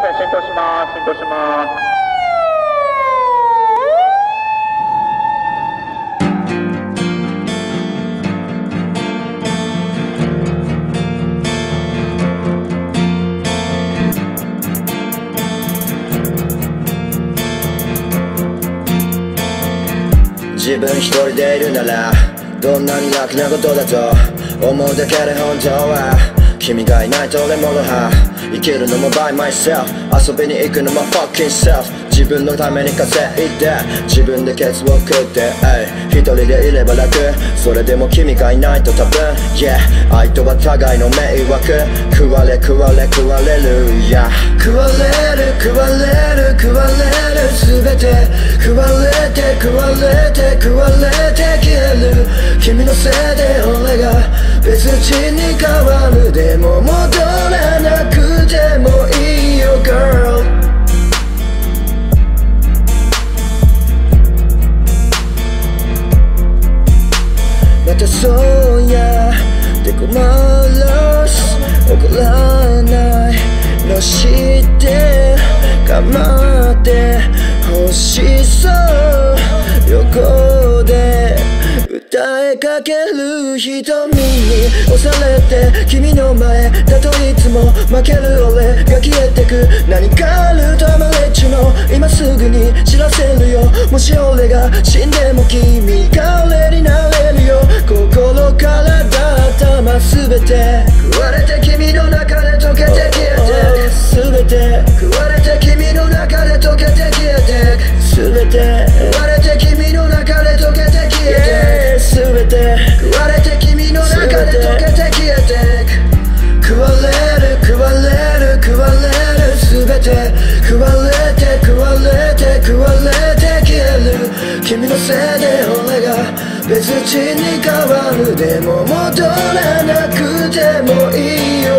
ません浸透します浸透します。自分一人でいるならどんなに楽なことだと思うだけで本当は君がいないと俺もろは生きるのも by myself 遊びに行くのも fucking self 自分のために稼いで自分でケツを食って一人でいれば楽。それでも君がいないと多分。Yeah 愛とは互いの迷惑。食われ食われ食われる。Yeah 食われる食われる食われる。全て。食われて食われて食われて消える。君のせいで俺が別人に変わるでも戻らなくてもいいよ girl またそうやで困らす怒らないの知って構って欲しそ歌いかける瞳に押されて君の前だといつも負ける俺が消えてく何かあるとアマレッジの今すぐに知らせるよもし俺が死んでも君が俺になれせで俺が別地に変わる。でも戻らなくてもいいよ。